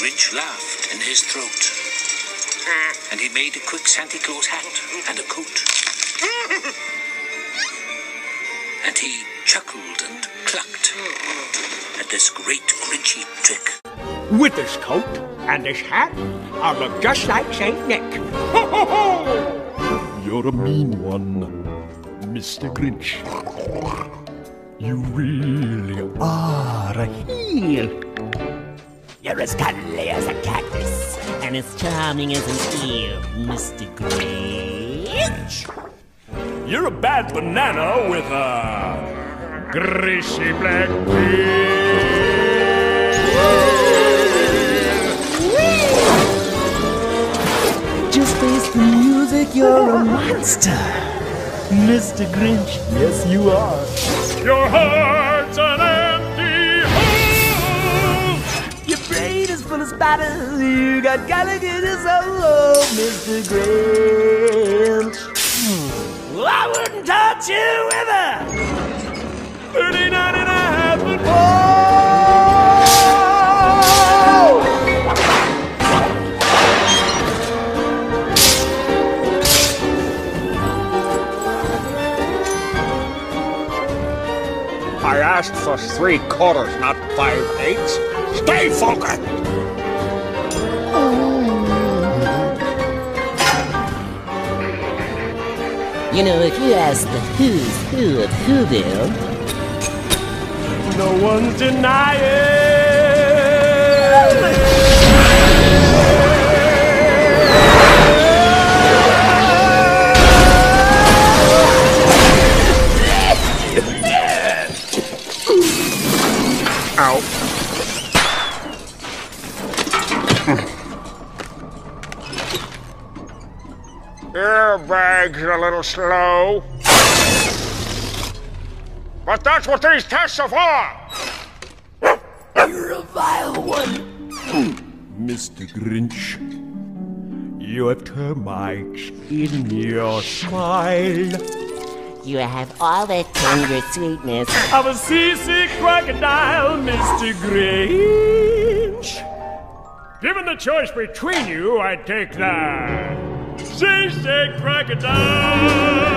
Grinch laughed in his throat. Mm. And he made a quick Santa Claus hat and a coat. And he chuckled and clucked at this great Grinchy trick. With this coat and this hat, I look just like Saint Nick. Ho ho ho! You're a mean one, Mr. Grinch. You really are a heel. You're as cuddly as a cactus and as charming as an eel, Mr. Grinch. You're a bad banana with a greasy black beard Just face the music, you're a monster, Mr. Grinch. Yes, you are. Your heart's an is full of spiders. You got Gallagher's soul, Mr. Grinch. Hmm. Well, I wouldn't touch you with a 39 and a half and I asked for three quarters, not five eighths. Stay focused! You know, if you ask the who's who of Whoville, no one's denying. Airbag's a little slow. But that's what these tests are for! you're a vile one. Hmm, Mr. Grinch, you have termites in your smile. You have all the tender sweetness. of a seasick crocodile, Mr. Grinch. Given the choice between you, I'd take the seasick crocodile.